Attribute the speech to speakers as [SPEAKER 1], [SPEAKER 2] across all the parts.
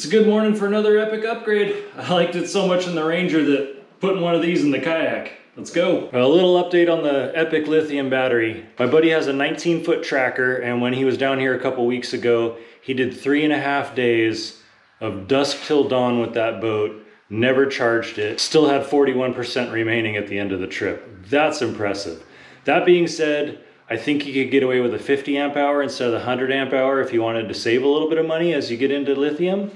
[SPEAKER 1] It's a good morning for another Epoch upgrade. I liked it so much in the Ranger that putting one of these in the kayak. Let's go. A little update on the Epoch lithium battery. My buddy has a 19 foot tracker and when he was down here a couple weeks ago, he did three and a half days of dusk till dawn with that boat, never charged it, still had 41% remaining at the end of the trip. That's impressive. That being said, I think you could get away with a 50 amp hour instead of the 100 amp hour if you wanted to save a little bit of money as you get into lithium.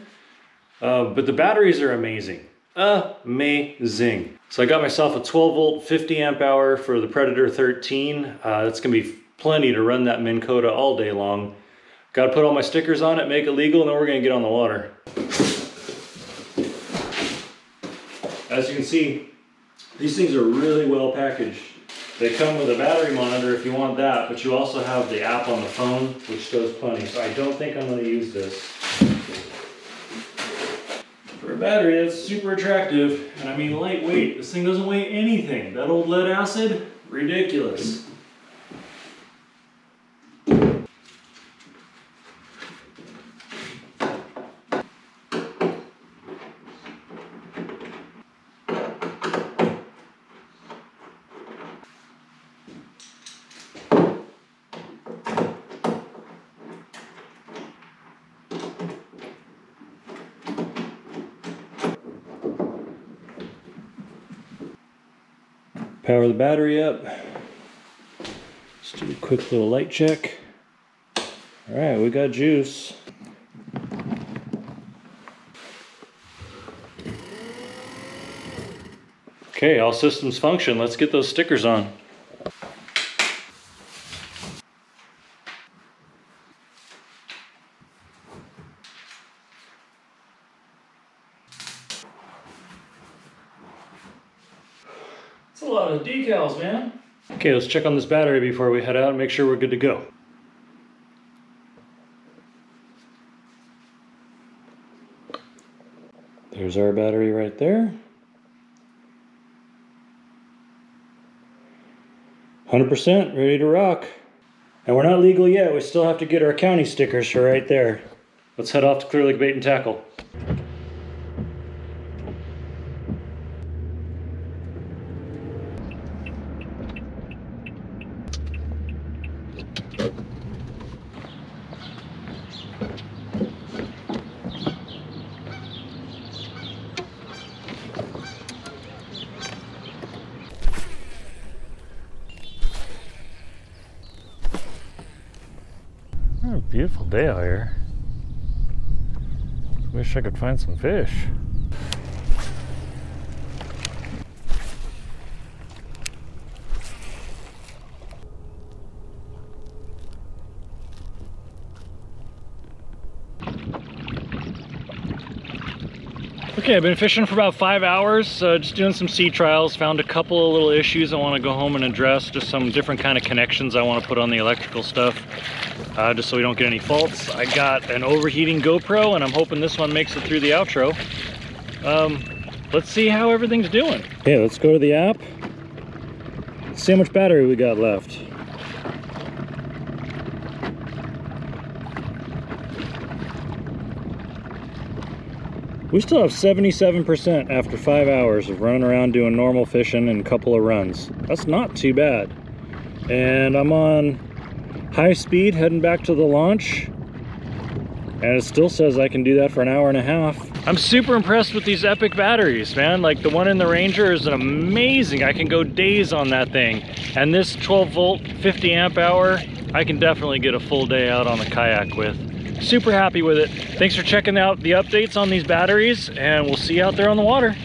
[SPEAKER 1] Uh, but the batteries are amazing. Amazing. So I got myself a 12 volt 50 amp hour for the Predator 13. Uh, that's gonna be plenty to run that Minn Kota all day long. Gotta put all my stickers on it, make it legal, and then we're gonna get on the water. As you can see, these things are really well packaged. They come with a battery monitor if you want that, but you also have the app on the phone, which does plenty. So I don't think I'm gonna use this. Battery, that's super attractive. And I mean lightweight. This thing doesn't weigh anything. That old lead acid, ridiculous. Power the battery up. Let's do a quick little light check. All right, we got juice. Okay, all systems function. Let's get those stickers on. It's a lot of decals, man. Okay, let's check on this battery before we head out and make sure we're good to go. There's our battery right there. 100% ready to rock. And we're not legal yet, we still have to get our county stickers for right there. Let's head off to Clear Lake Bait and Tackle. Beautiful day out here. Wish I could find some fish. Okay, I've been fishing for about five hours, uh, just doing some sea trials. Found a couple of little issues I want to go home and address. Just some different kind of connections I want to put on the electrical stuff, uh, just so we don't get any faults. I got an overheating GoPro, and I'm hoping this one makes it through the outro. Um, let's see how everything's doing. Okay, let's go to the app. see how much battery we got left. We still have 77% after five hours of running around doing normal fishing and a couple of runs. That's not too bad. And I'm on high speed heading back to the launch. And it still says I can do that for an hour and a half. I'm super impressed with these Epoch batteries, man. Like the one in the Ranger is an amazing. I can go days on that thing. And this 12 volt, 50 amp hour, I can definitely get a full day out on the kayak with super happy with it. Thanks for checking out the updates on these batteries and we'll see you out there on the water.